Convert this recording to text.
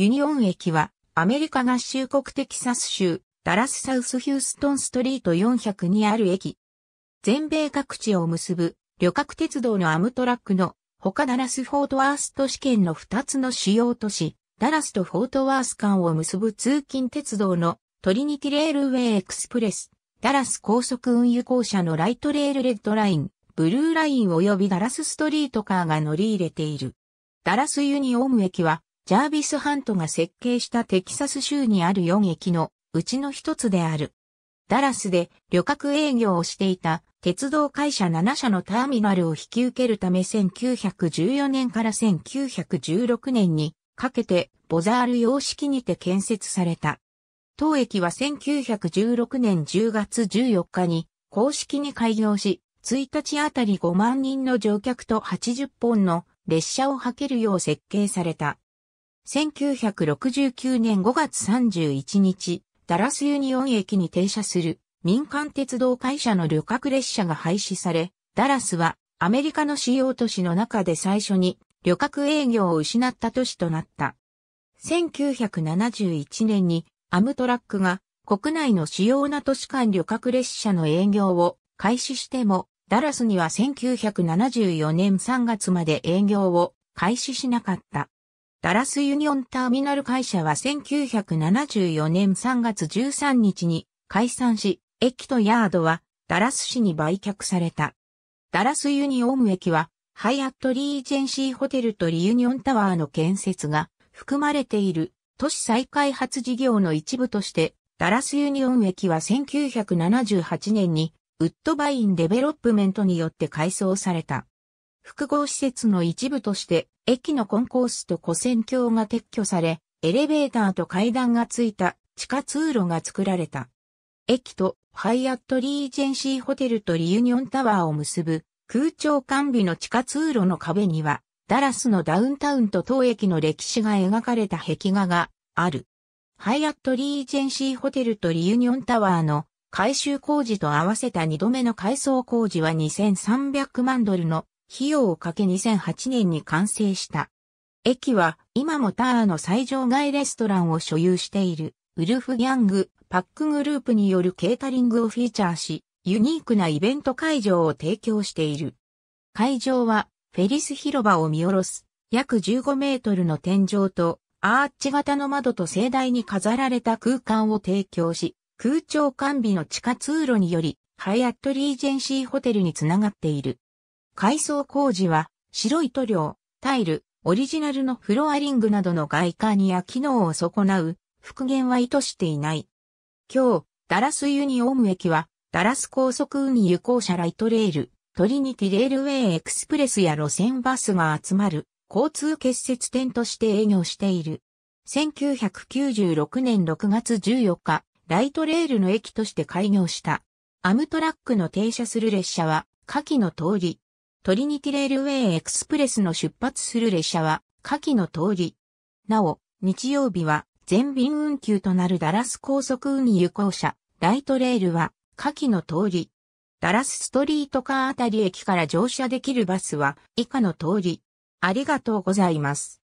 ユニオン駅はアメリカ合衆国テキサス州ダラスサウスヒューストンストリート400にある駅。全米各地を結ぶ旅客鉄道のアムトラックの他ダラスフォートワース都市圏の2つの主要都市、ダラスとフォートワース間を結ぶ通勤鉄道のトリニティレールウェイエクスプレス、ダラス高速運輸公社のライトレールレッドライン、ブルーライン及びダラスストリートカーが乗り入れている。ダラスユニオーム駅は、ジャービス・ハントが設計したテキサス州にある4駅のうちの一つである。ダラスで旅客営業をしていた鉄道会社7社のターミナルを引き受けるため1914年から1916年にかけてボザール様式にて建設された。当駅は1916年10月14日に公式に開業し、1日あたり5万人の乗客と80本の列車を履けるよう設計された。1969年5月31日、ダラスユニオン駅に停車する民間鉄道会社の旅客列車が廃止され、ダラスはアメリカの主要都市の中で最初に旅客営業を失った都市となった。1971年にアムトラックが国内の主要な都市間旅客列車の営業を開始しても、ダラスには1974年3月まで営業を開始しなかった。ダラスユニオンターミナル会社は1974年3月13日に解散し、駅とヤードはダラス市に売却された。ダラスユニオン駅はハイアットリージェンシーホテルとリユニオンタワーの建設が含まれている都市再開発事業の一部としてダラスユニオン駅は1978年にウッドバインデベロップメントによって改装された。複合施設の一部として、駅のコンコースと古線橋が撤去され、エレベーターと階段がついた地下通路が作られた。駅とハイアットリージェンシーホテルとリユニオンタワーを結ぶ空調完備の地下通路の壁には、ダラスのダウンタウンと当駅の歴史が描かれた壁画がある。ハイアットリージェンシーホテルとリユニオンタワーの改修工事と合わせた2度目の改装工事は2300万ドルの費用をかけ2008年に完成した。駅は今もターの最上階レストランを所有しているウルフギャングパックグループによるケータリングをフィーチャーし、ユニークなイベント会場を提供している。会場はフェリス広場を見下ろす約15メートルの天井とアーチ型の窓と盛大に飾られた空間を提供し、空調完備の地下通路によりハイアットリージェンシーホテルにつながっている。改装工事は白い塗料、タイル、オリジナルのフロアリングなどの外観や機能を損なう復元は意図していない。今日、ダラスユニオン駅は、ダラス高速運輸公社ライトレール、トリニティレールウェイエクスプレスや路線バスが集まる交通結節点として営業している。1996年6月14日、ライトレールの駅として開業した。アムトラックの停車する列車は、下記の通り、トリニティレールウェイエクスプレスの出発する列車は下記の通り。なお、日曜日は全便運休となるダラス高速運輸行車、ライトレールは下記の通り。ダラスストリートカーあたり駅から乗車できるバスは以下の通り。ありがとうございます。